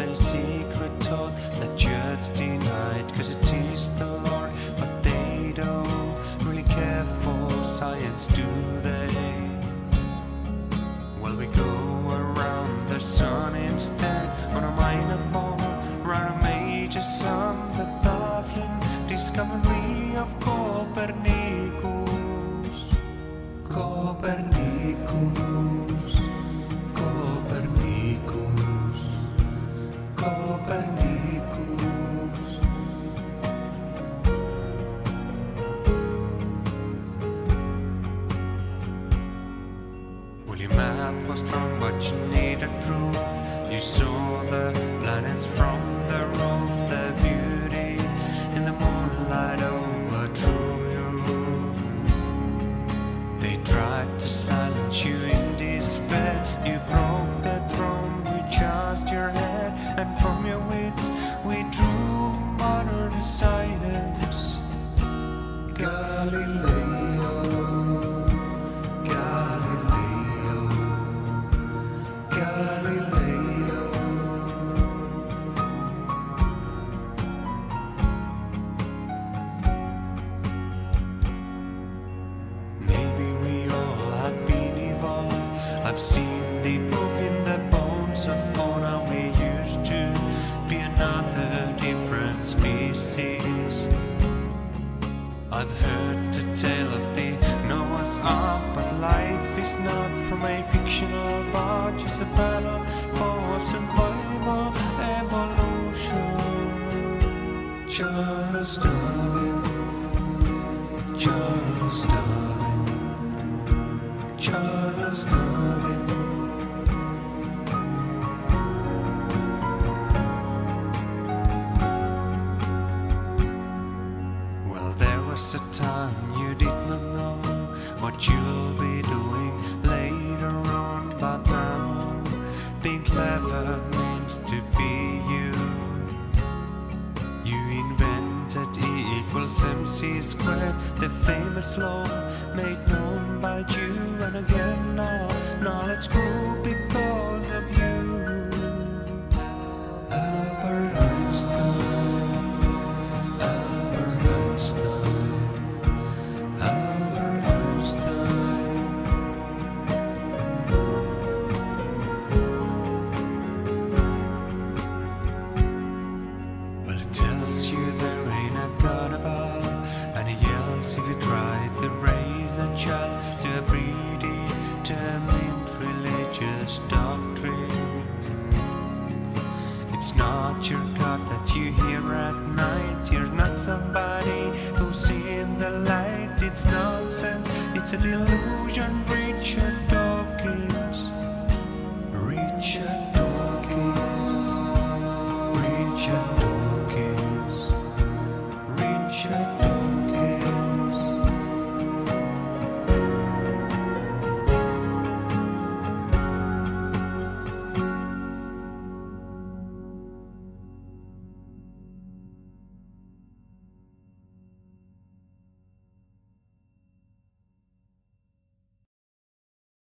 a secret thought that just denied. Cause it is the Lord, but they don't really care for science, do they? Well, we go around the sun instead on a minor ball, run a major sun, the baffling discovery of Copernicus. Copernicus. Math was strong, but you needed proof. You saw the planets from the roof, the beauty in the moonlight overthrew you. They tried to silence you in despair. You broke the throne, you charged your head, and from your wits we drew modern science. Galileo, seen proof in the bones of fauna. We used to be another different species. I've heard the tale of the Noah's Ark, but life is not from a fictional barge. It's a battle for survival, evolution. Charles Darwin, Charles Darwin, Charles Darwin. Was a time you did not know what you'll be doing later on, but now being clever means to be you. You invented E equals MC squared, the famous law made known by you, and again now knowledge grew because light. It's nonsense. It's a delusion. Door.